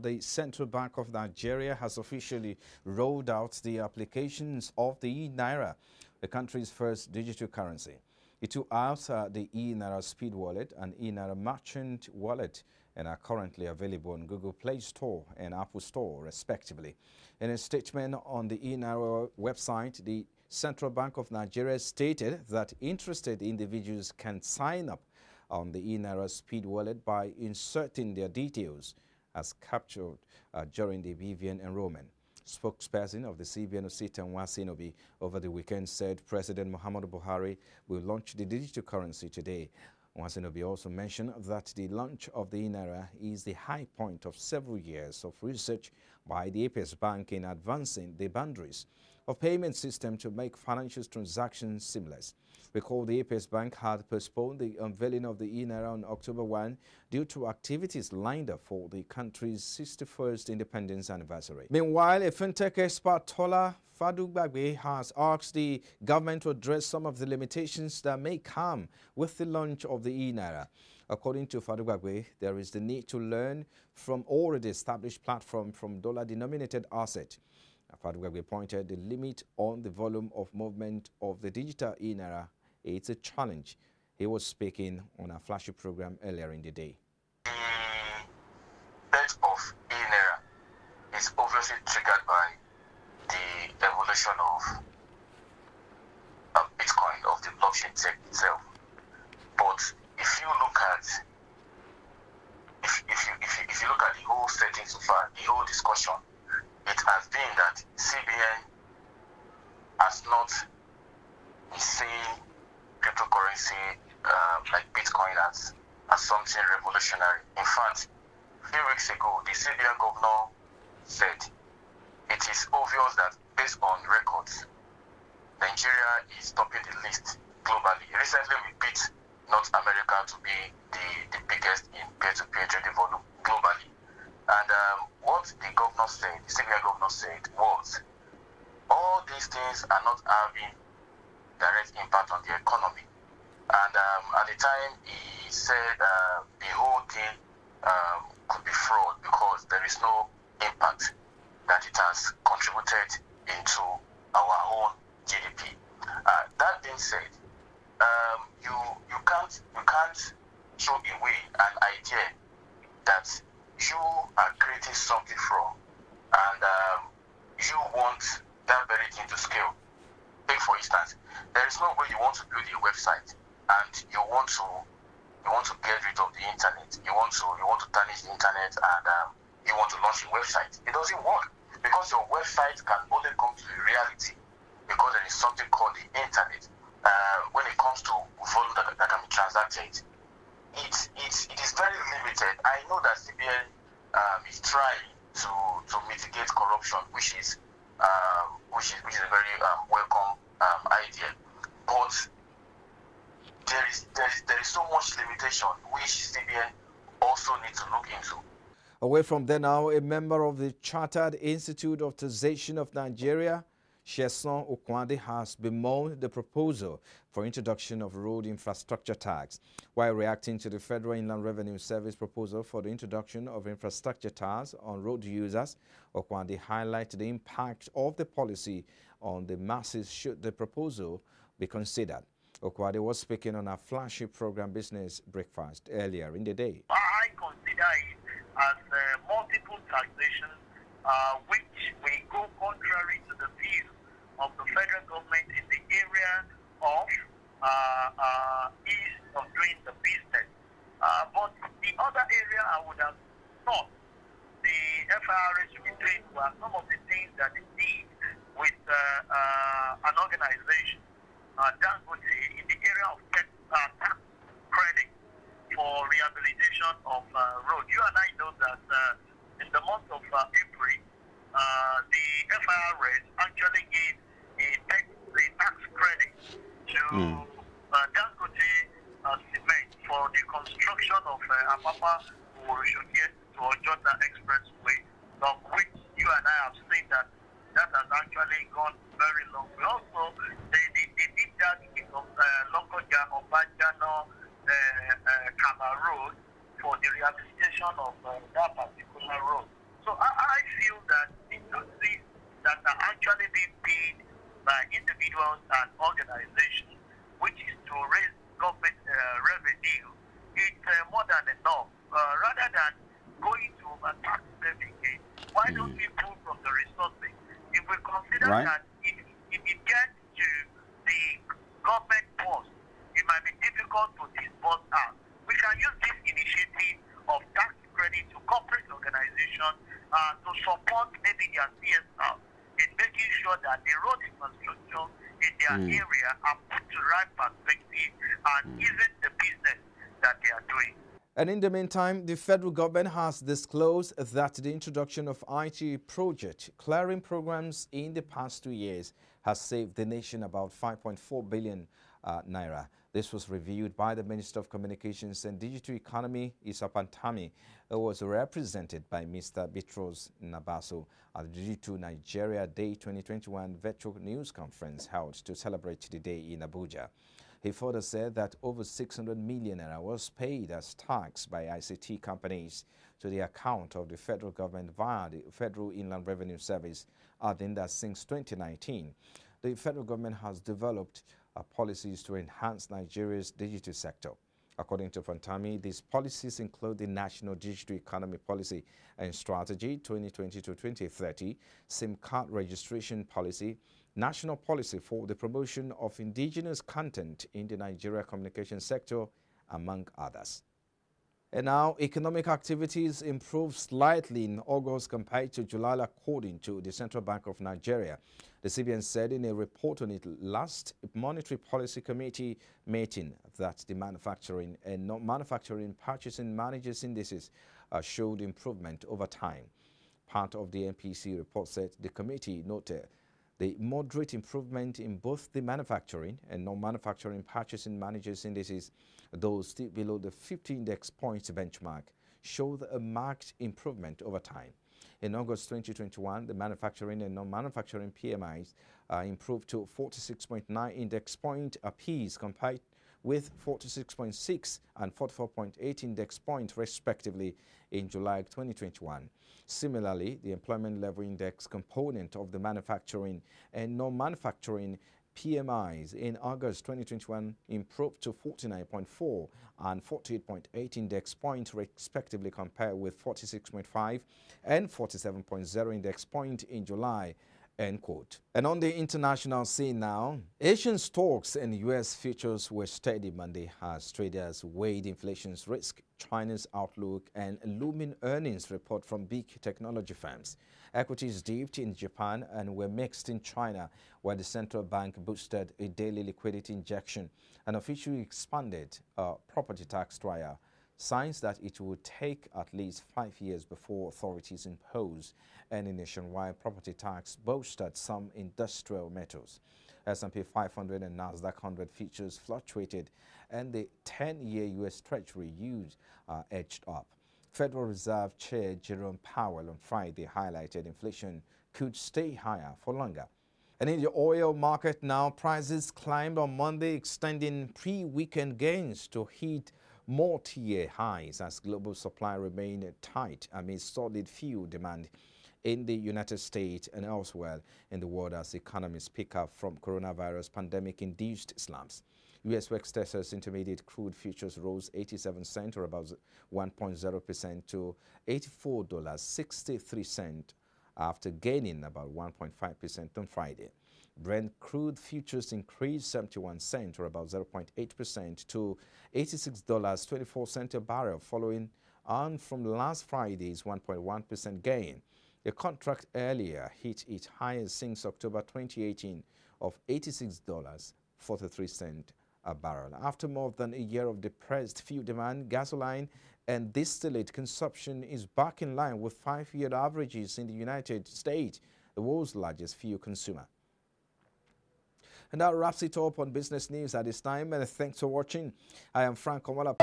The Central Bank of Nigeria has officially rolled out the applications of the e-Naira, the country's first digital currency. It took out uh, the e-Naira Speed Wallet and e-Naira Merchant Wallet and are currently available on Google Play Store and Apple Store, respectively. In a statement on the e-Naira website, the Central Bank of Nigeria stated that interested individuals can sign up on the e-Naira Speed Wallet by inserting their details as captured uh, during the BVN enrollment. Spokesperson of the CBN Osita Nwanisobi over the weekend said President Muhammadu Buhari will launch the digital currency today. Nwanisobi also mentioned that the launch of the e-Naira is the high point of several years of research by the Apex Bank in advancing the boundaries of payment system to make financial transactions seamless. Recall the Apex Bank had postponed the unveiling of the e-Naira on October 1 due to activities lined up for the country's 61st independence anniversary. Meanwhile, a fintech expert Tola Fadugbagbe has asked the government to address some of the limitations that may come with the launch of the e-Naira. According to Fadugbagbe, there is the need to learn from already established platform from dollar-denominated asset. Fadugbagbe pointed the limit on the volume of movement of the digital e-Naira it's a challenge. He was speaking on a flashy program earlier in the day. The birth of e-Naira is obviously triggered by the evolution of um, Bitcoin, of the blockchain tech itself. But if you look at if, if, you, if, you, if you look at the whole setting so far, the whole discussion, it has been that CBN has not seen cryptocurrency uh, like Bitcoin as, as something revolutionary. In fact, a few weeks ago, the CBN governor said it is obvious that based on records, Nigeria is topping the list globally. Recently, we beat North America to be the, the biggest in peer-to-peer trading volume globally. And um, what the governor said, the senior governor said, was all these things are not having direct impact on the economy. And um, at the time, he said uh, the whole thing um, could be fraud because there is no impact that it has contributed into our own GDP. Uh, that being said, um, you you can't you can't throw away an idea that you are creating something from, and um, you want that very thing to scale. Take for instance, there is no way you want to build a website and you want to you want to get rid of the internet. You want to you want to tarnish the internet and um, you want to launch a website. It doesn't work because your website can only come to reality because there is something called the internet. Uh, when it comes to volume that, that can be transacted, it, it, it is very limited. I know that CBN um, is trying to to mitigate corruption, which is uh, which is which is a very um, welcome um, idea. But there is, there is there is so much limitation which CBN also needs to look into. Away from there now, a member of the Chartered Institute of Taxation of Nigeria, Sheson Okwande, has bemoaned the proposal for introduction of road infrastructure tax. While reacting to the Federal Inland Revenue Service proposal for the introduction of infrastructure tax on road users, Okwande highlighted the impact of the policy on the masses should the proposal be considered. Okwande was speaking on a flagship program Business Breakfast earlier in the day. I consider it as uh, multiple taxation uh, which will go contrary to the view of the federal government in the area of uh, uh ease of doing the business. Uh, but the other area I would have thought the FIRS should be doing were some of the things that it did with Uh, Dangote uh, Cement for the construction of uh, Apapa Oworonshoki to Ojota Expressway, of which you and I have seen that that has actually gone very long. We also, they, they, they did that in uh, Lokoja, Obajana, uh, uh, Kabba Road for the rehabilitation of uh, that particular road. So I, I feel that the that are actually being paid by individuals and organizations which is to raise government uh, revenue, it's uh, more than enough. Uh, rather than going to a tax certificate, why hmm. don't we pull from the resources? If we consider right. that if, if it gets to the government post, it might be difficult to dispose out. We can use this initiative of tax credit to corporate organizations uh, to support maybe their CSO sure that the road infrastructure in their Mm. area are put to right perspective and even the business that they are doing. And in the meantime, the federal government has disclosed that the introduction of IT project clearing programs in the past two years has saved the nation about 5.4 billion uh, naira. This was reviewed by the Minister of Communications and Digital Economy, Isa Pantami, who was represented by Mr. Bitrus Nabasu at the Digital Nigeria Day 2021 virtual news conference held to celebrate the day in Abuja. He further said that over 600 million naira was paid as tax by ICT companies to the account of the federal government via the Federal Inland Revenue Service, adding that since 2019, the federal government has developed uh, policies to enhance Nigeria's digital sector. According to Pantami, these policies include the National Digital Economy Policy and Strategy 2020 to 2030, SIM card registration policy, national policy for the promotion of indigenous content in the Nigeria communication sector, among others. And now, economic activities improved slightly in August compared to July, according to the Central Bank of Nigeria. The CBN said in a report on its last Monetary Policy Committee meeting that the manufacturing and non-manufacturing purchasing managers indices uh, showed improvement over time. Part of the MPC report said the committee noted the moderate improvement in both the manufacturing and non-manufacturing purchasing managers indices, though still below the 50 index points benchmark, showed a marked improvement over time. In August 2021, the manufacturing and non-manufacturing PMIs uh, improved to 46.9 index point apiece compared with 46.6 and 44.8 index points respectively in July 2021. Similarly, the employment level index component of the manufacturing and non-manufacturing PMIs in August 2021 improved to 49.4 and 48.8 index points respectively compared with 46.5 and 47.0 index point in July End quote. And on the international scene now, Asian stocks and U.S. futures were steady Monday as traders weighed inflation's risk, China's outlook, and looming earnings report from big technology firms. Equities dipped in Japan and were mixed in China, where the central bank boosted a daily liquidity injection and officially expanded a property tax trial signs that it would take at least five years before authorities impose any nationwide property tax boosted some industrial metals. S&P 500 and Nasdaq 100 futures fluctuated and the 10-year U.S. Treasury yield uh, edged up. Federal Reserve Chair Jerome Powell on Friday highlighted inflation could stay higher for longer. And in the oil market now, prices climbed on Monday, extending pre-weekend gains to hit multi-year highs as global supply remained tight amid solid fuel demand in the United States and elsewhere in the world as economies pick up from coronavirus pandemic-induced slumps. U.S. West Texas Intermediate crude futures rose 87 cents or about 1.0% to $84.63 after gaining about 1.5% on Friday. Brent crude futures increased 71 cents or about 0.8% to $86.24 a barrel following on from last Friday's 1.1% gain. The contract earlier hit its highest since October 2018 of $86.43 a barrel. After more than a year of depressed fuel demand, gasoline and distillate consumption is back in line with five-year averages in the United States, the world's largest fuel consumer. And that wraps it up on business news at this time. And thanks for watching. I am Frank Omala.